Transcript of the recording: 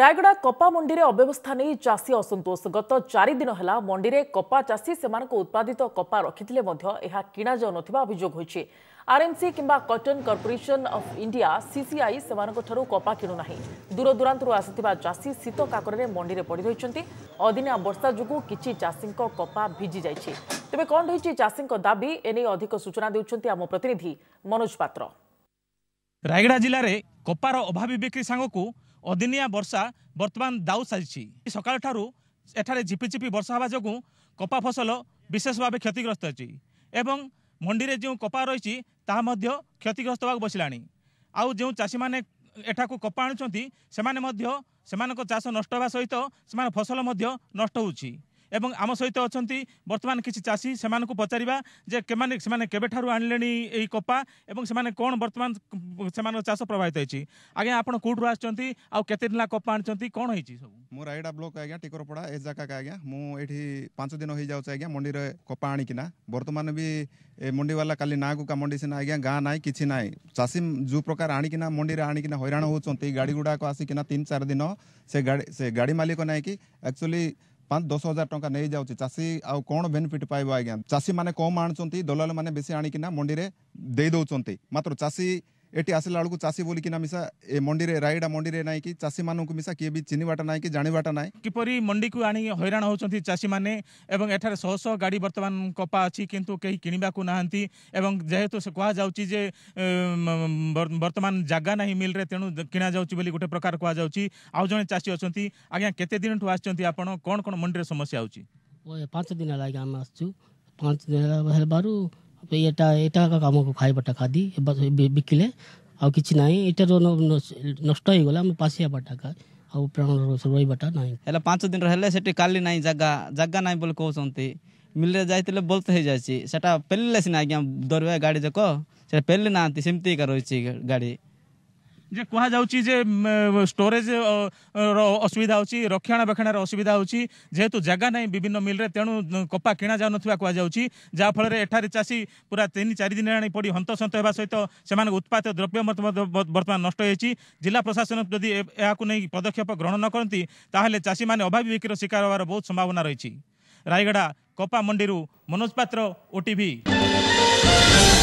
ରାୟଗଡ଼ା କପା ମଣ୍ଡିରେ ଅବ୍ୟବସ୍ଥା ନେଇ ଚାଷୀ ଅସନ୍ତୋଷ ଗତ ଚାରିଦିନ ହେଲା ମଣ୍ଡିରେ କପା ଚାଷୀ ସେମାନଙ୍କ ଉତ୍ପାଦିତ କପା ରଖିଥିଲେ ମଧ୍ୟ ଏହା କିଣାଯାଉନଥିବା ଅଭିଯୋଗ ହୋଇଛି ଆର୍ଏମ୍ସି କିମ୍ବା Cotton Corporation of India CCI ସେମାନଙ୍କଠାରୁ କପା କିଣୁନାହିଁ ଦୂରଦୂରାନ୍ତରୁ ଆସିଥିବା ଚାଷୀ ଶୀତ କାକରରେ ମଣ୍ଡିରେ ପଡ଼ି ରହିଛନ୍ତି ଅଦିନିଆ ବର୍ଷା ଯୋଗୁଁ କିଛି ଚାଷୀଙ୍କ କପା ଭିଜି ଯାଇଛି ତେବେ କ'ଣ ରହିଛି ଚାଷୀଙ୍କ ଦାବି ଏନେଇ ଅଧିକ ସୂଚନା ଦେଉଛନ୍ତି ଆମ ପ୍ରତିନିଧି ମନୋଜ ପାତ୍ର ରାୟଗଡ଼ା ଜିଲ୍ଲାରେ କପାର ଅଭାବୀ ବିକ୍ରି ସାଙ୍ଗକୁ ଅଦିନିଆ ବର୍ଷା ବର୍ତ୍ତମାନ ଦାଉ ସାରିଛି ସକାଳଠାରୁ ଏଠାରେ ଝିପିଝିପି ବର୍ଷା ହେବା ଯୋଗୁଁ କପା ଫସଲ ବିଶେଷ ଭାବେ କ୍ଷତିଗ୍ରସ୍ତ ଅଛି ଏବଂ ମଣ୍ଡିରେ ଯେଉଁ କପା ରହିଛି ତାହା ମଧ୍ୟ କ୍ଷତିଗ୍ରସ୍ତ ହେବାକୁ ବସିଲାଣି ଆଉ ଯେଉଁ ଚାଷୀମାନେ ଏଠାକୁ କପା ଆଣୁଛନ୍ତି ସେମାନେ ମଧ୍ୟ ସେମାନଙ୍କ ଚାଷ ନଷ୍ଟ ହେବା ସହିତ ସେମାନେ ଫସଲ ମଧ୍ୟ ନଷ୍ଟ ହେଉଛି एवं आम सहित अच्छा बर्तमान किसी चाषी से पचारे आई कपा और से कौन बर्तमान से चाष प्रभावित होती आज्ञा आप कौटू आते दिन कपा आनी कौन हो सब मोर रायडा ब्लक आज्ञा टिकरपड़ा ए जगह आज्ञा मुझे पांच दिन हो जाऊँ आज्ञा मंडी कपा आना बर्तमान भी मंडीवाला का ना गुका मंडी सीना आज्ञा गाँ ना कि ना चाषी जो प्रकार आना मंडी आना हईरा हो गाड़ी गुड़ाक आसिकिना तीन चार दिन से गाड़ी से गाड़ी मालिक नहीं कि एक्चुअली ପାଞ୍ଚ ଦଶ ହଜାର ଟଙ୍କା ନେଇଯାଉଛି ଚାଷୀ ଆଉ କ'ଣ ବେନିଫିଟ୍ ପାଇବ ଆଜ୍ଞା ଚାଷୀମାନେ କମ୍ ଆଣୁଛନ୍ତି ଦଲାଲମାନେ ବେଶୀ ଆଣିକିନା ମଣ୍ଡିରେ ଦେଇ ଦେଉଛନ୍ତି ମାତ୍ର ଚାଷୀ ଏଠି ଆସିଲା ବେଳକୁ ଚାଷୀ ବୋଲିକିନା ମିଶା ଏ ମଣ୍ଡିରେ ରାଇଡ଼ା ମଣ୍ଡିରେ ନାହିଁ କି ଚାଷୀମାନଙ୍କୁ ମିଶା କିଏ ବି ଚିହ୍ନିବାଟା ନାହିଁ କି ଜାଣିବାଟା ନାହିଁ କିପରି ମଣ୍ଡିକୁ ଆଣି ହଇରାଣ ହେଉଛନ୍ତି ଚାଷୀମାନେ ଏବଂ ଏଠାରେ ଶହ ଶହ ଗାଡ଼ି ବର୍ତ୍ତମାନ କପା ଅଛି କିନ୍ତୁ କେହି କିଣିବାକୁ ନାହାନ୍ତି ଏବଂ ଯେହେତୁ ସେ କୁହାଯାଉଛି ଯେ ବର୍ତ୍ତମାନ ଜାଗା ନାହିଁ ମିଲ୍ରେ ତେଣୁ କିଣାଯାଉଛି ବୋଲି ଗୋଟେ ପ୍ରକାର କୁହାଯାଉଛି ଆଉ ଜଣେ ଚାଷୀ ଅଛନ୍ତି ଆଜ୍ଞା କେତେ ଦିନଠୁ ଆସିଛନ୍ତି ଆପଣ କ'ଣ କ'ଣ ମଣ୍ଡିରେ ସମସ୍ୟା ହେଉଛି ପାଞ୍ଚ ଦିନ ହେଲା ଆଜ୍ଞା ଆମେ ଆସୁଛୁ ପାଞ୍ଚ ଦିନ ହେବାରୁ खाई खाईपट खादी बिकले आ कि ना यार नष्ट हो गला पशिया पटाक आ प्राण रही पटा ना पांच दिन से काली ना जगह जगह ना बोले कहते मिल रे जाते बोलते हो जाए पेलिले सीना आज्ञा दरवे गाड़ी जाक पहले ना सेमती रही गाड़ी ଯେ କୁହାଯାଉଛି ଯେ ଷ୍ଟୋରେଜ ଅସୁବିଧା ହେଉଛି ରକ୍ଷଣାବେକ୍ଷଣର ଅସୁବିଧା ହେଉଛି ଯେହେତୁ ଜାଗା ନାହିଁ ବିଭିନ୍ନ ମିଲ୍ରେ ତେଣୁ କପା କିଣା ଯାଉନଥିବା କୁହାଯାଉଛି ଯାହାଫଳରେ ଏଠାରେ ଚାଷୀ ପୁରା ତିନି ଚାରି ଦିନ ଆଣି ପଡ଼ି ହନ୍ତସନ୍ତ ହେବା ସହିତ ସେମାନଙ୍କ ଉତ୍ପାଦିତ ଦ୍ରବ୍ୟ ମଧ୍ୟ ବର୍ତ୍ତମାନ ନଷ୍ଟ ହୋଇଛି ଜିଲ୍ଲା ପ୍ରଶାସନ ଯଦି ଏହାକୁ ନେଇ ପଦକ୍ଷେପ ଗ୍ରହଣ ନ କରନ୍ତି ତାହେଲେ ଚାଷୀମାନେ ଅଭାବୀ ବିକ୍ରିର ଶିକାର ହେବାର ବହୁତ ସମ୍ଭାବନା ରହିଛି ରାୟଗଡ଼ା କପା ମଣ୍ଡିରୁ ମନୋଜ ପାତ୍ର ଓ